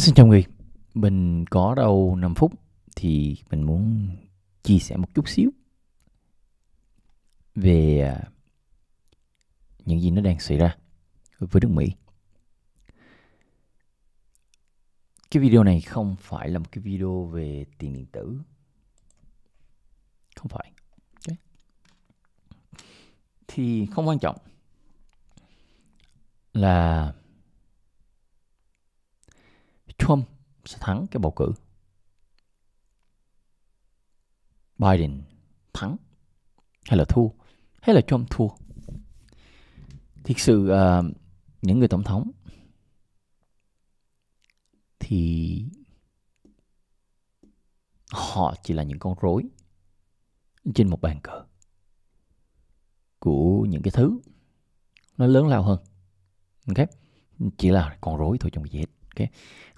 Xin chào người, mình có đâu 5 phút thì mình muốn chia sẻ một chút xíu về à, những gì nó đang xảy ra với nước Mỹ. Cái video này không phải là một cái video về tiền điện tử. Không phải. Okay. Thì không quan trọng là Trump sẽ thắng cái bầu cử. Biden thắng hay là thua hay là Trump thua. Thực sự uh, những người tổng thống thì họ chỉ là những con rối trên một bàn cờ của những cái thứ nó lớn lao hơn. Ok? Chỉ là con rối thôi trong gì hết ok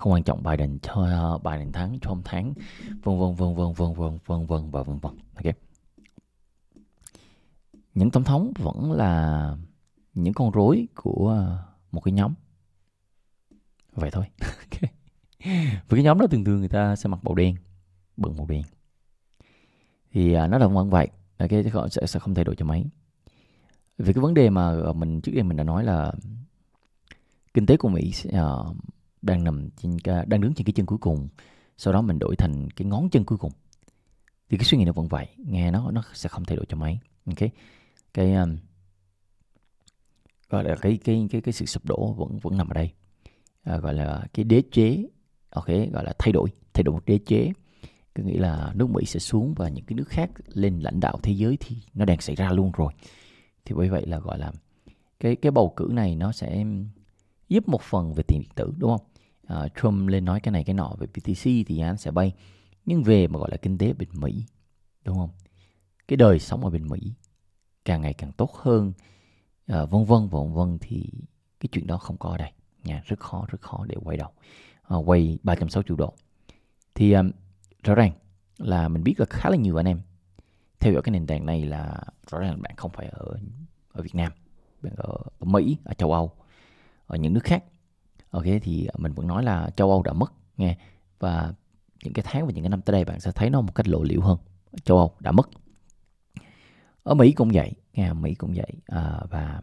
không quan trọng Biden cho uh, Biden thắng Trump thắng vân vân vân vân vân vân vân vân và vân vân. Ok. Những tổng thống vẫn là những con rối của ờ, một cái nhóm. Vậy thôi. Okay. với cái nhóm đó thường thường người ta sẽ mặc màu đen bận màu đen. Thì uh, nó là vẫn vậy ok sẽ, sẽ không thay đổi cho mấy. Vì cái vấn đề mà mình trước đây mình đã nói là kinh tế của Mỹ uh, đang nằm trên đang đứng trên cái chân cuối cùng. Sau đó mình đổi thành cái ngón chân cuối cùng. Thì cái suy nghĩ nó vẫn vậy nghe nó nó sẽ không thay đổi cho mấy. Ok? Cái um, gọi là cái cái cái cái sự sụp đổ vẫn vẫn nằm ở đây. À, gọi là cái đế chế ok? Gọi là thay đổi thay đổi một đế chế. Có nghĩa là nước Mỹ sẽ xuống và những cái nước khác lên lãnh đạo thế giới thì nó đang xảy ra luôn rồi. Thì bởi vậy là gọi là cái cái bầu cử này nó sẽ um, giúp một phần về tiền điện tử đúng không? Uh, Trump lên nói cái này cái nọ về BTC thì anh sẽ bay. Nhưng về mà gọi là kinh tế bên Mỹ đúng không? Cái đời sống ở bên Mỹ càng ngày càng tốt hơn uh, vân vân vân vân thì cái chuyện đó không có ở đây. Nha rất khó rất khó để quay đầu. Uh, quay 360 độ. Thì um, rõ ràng là mình biết là khá là nhiều anh em theo dõi cái nền tảng này là rõ ràng bạn không phải ở ở Việt Nam bạn ở, ở Mỹ ở châu Âu ở những nước khác. Ờ, ok thì ờ, mình vẫn nói là châu Âu đã mất nghe. Và những cái tháng và những cái năm tới đây bạn sẽ thấy nó một cách lộ liễu hơn. Châu Âu đã mất. Ở Mỹ cũng vậy nghe Mỹ cũng vậy à, và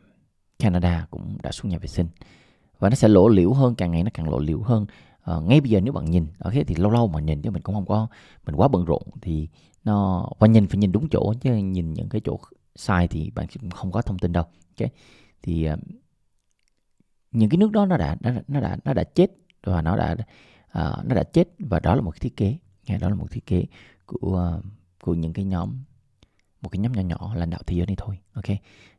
Canada cũng đã xuống nhà vệ sinh. Và nó sẽ lộ liễu hơn càng ngày nó càng lộ liễu hơn. À, ngay bây giờ nếu bạn nhìn ở okay, thì lâu lâu mà nhìn chứ mình cũng không có mình quá bận rộn thì nó và nhìn phải nhìn đúng chỗ chứ nhìn những cái chỗ sai thì bạn cũng không có thông tin đâu ok? Thì uh, những cái nước đó nó đã nó, nó đã nó đã chết và nó đã uh, nó đã chết và đó là một cái thiết kế đó là một thiết kế của uh, của những cái nhóm một cái nhóm nhỏ nhỏ lãnh đạo thế giới này thôi ok?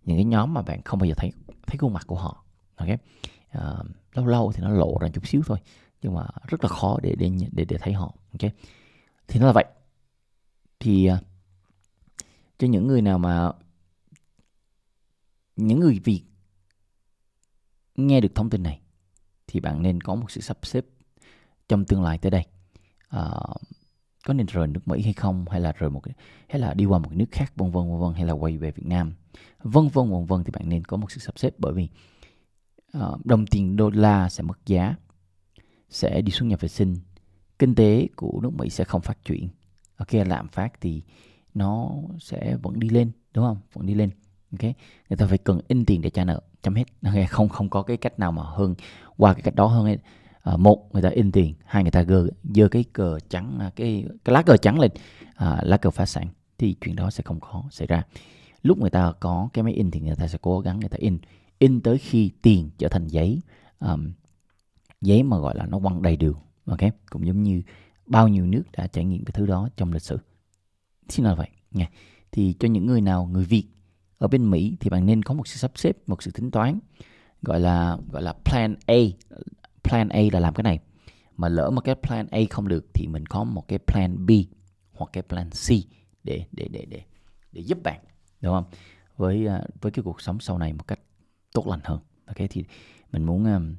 Những cái nhóm mà bạn không bao giờ thấy thấy khuôn mặt của họ ok? Uh, lâu lâu thì nó lộ ra chút xíu thôi nhưng mà rất là khó để để để để thấy họ ok? Thì nó là vậy. Thì uh, cho những người nào mà những người Việt nghe được thông tin này thì bạn nên có một sự sắp xếp trong tương lai tới đây. À, có nên rời nước Mỹ hay không hay là rời một hay là đi qua một nước khác vân vân vân vân hay là quay về Việt Nam? Vân vân vân vân thì bạn nên có một sự sắp xếp bởi vì uh, đồng tiền đô la sẽ mất giá sẽ đi xuống nhà vệ sinh kinh tế của nước Mỹ sẽ không phát triển. Ok lạm phát thì nó sẽ vẫn đi lên đúng không? Vẫn đi lên ok? Người ta phải cần in tiền để trả nợ chấm hết. Không không có cái cách nào mà hơn qua cái cách đó hơn hết à, một người ta in tiền hai người ta gơ dơ cái cờ trắng à, cái cái lá cờ trắng lên. À, lá cờ phá sản thì chuyện đó sẽ không có xảy ra. Lúc người ta có cái máy in thì người ta sẽ cố gắng người ta in. In tới khi tiền trở thành giấy um, giấy mà gọi là nó quăng đầy đường ok? Cũng giống như bao nhiêu nước đã trải nghiệm cái thứ đó trong lịch sử. Thì là vậy nha. Thì cho những người nào người việt ở bên Mỹ thì bạn nên có một sự sắp xếp, một sự tính toán gọi là gọi là plan A. Plan A là làm cái này. Mà lỡ mà cái plan A không được thì mình có một cái plan B hoặc cái plan C để để để để để giúp bạn, đúng không? Với à, với cái cuộc sống sau này một cách tốt lành hơn. Ok thì mình muốn um,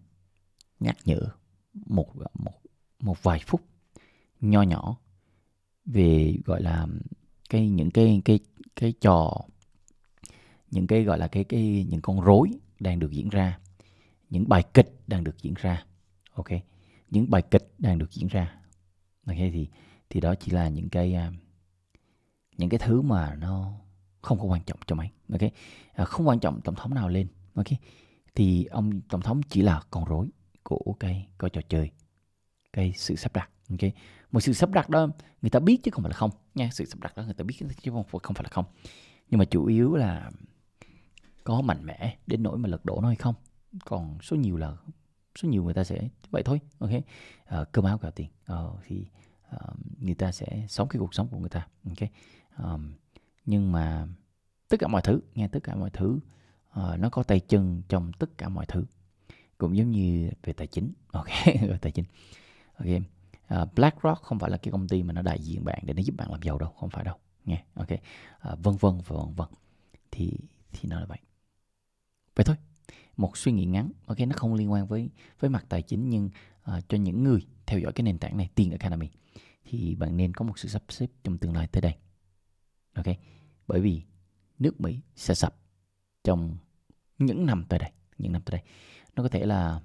nhắc nhở một một một vài phút nho nhỏ về gọi là cái những cái cái cái trò những cái gọi là cái cái những con rối đang được diễn ra những bài kịch đang được diễn ra ok? Những bài kịch đang được diễn ra. Ok thì thì đó chỉ là những cái à, những cái thứ mà nó không có quan trọng cho mày ok? À, không quan trọng tổng thống nào lên ok? Thì ông tổng thống chỉ là con rối của cái coi trò chơi cái sự sắp đặt ok? Một sự sắp đặt đó người ta biết chứ không phải là không nha. Sự sắp đặt đó người ta biết chứ không không phải là không. Nhưng mà chủ yếu là có mạnh mẽ đến nỗi mà lật đổ nó hay không? Còn số nhiều là số nhiều người ta sẽ vậy thôi ok. À, cơm áo gạo tiền. À, thì à, người ta sẽ sống cái cuộc sống của người ta ok. À, nhưng mà tất cả mọi thứ nghe tất cả mọi thứ à, nó có tay chân trong tất cả mọi thứ. Cũng giống như về tài chính ok về tài chính. Ok à, BlackRock không phải là cái công ty mà nó đại diện bạn để nó giúp bạn làm giàu đâu không phải đâu nghe ok. À, vân vân và vân vân. Thì thì nó là vậy vậy thôi một suy nghĩ ngắn ok nó không liên quan với với mặt tài chính nhưng uh, cho những người theo dõi cái nền tảng này tiền academy thì bạn nên có một sự sắp xếp trong tương lai tới đây ok? Bởi vì nước mỹ sẽ sập trong những năm tới đây những năm tới đây. Nó có thể là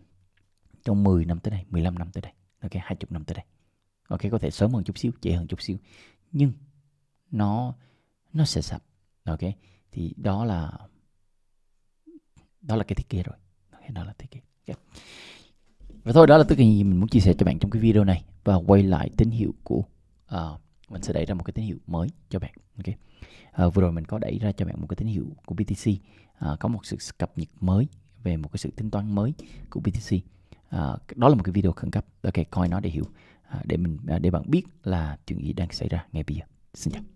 trong 10 năm tới đây 15 năm tới đây ok 20 năm tới đây. Ok có thể sớm hơn chút xíu trễ hơn chút xíu nhưng nó nó sẽ sập ok? Thì đó là đó là cái thiết kế rồi. Okay, đó là thiết kế. Okay. và thôi đó là tất cả những gì mình muốn chia sẻ cho bạn trong cái video này. Và quay lại tín hiệu của uh, mình sẽ đẩy ra một cái tín hiệu mới cho bạn. Ok. Uh, vừa rồi mình có đẩy ra cho bạn một cái tín hiệu của BTC uh, à, có một sự cập nhật mới về một cái sự tính toán mới của BTC uh, đó là một cái video khẩn cấp. Ok coi nó để hiểu. Uh, để mình uh, để bạn biết là chuyện gì đang xảy ra ngay bây giờ. Xin chào.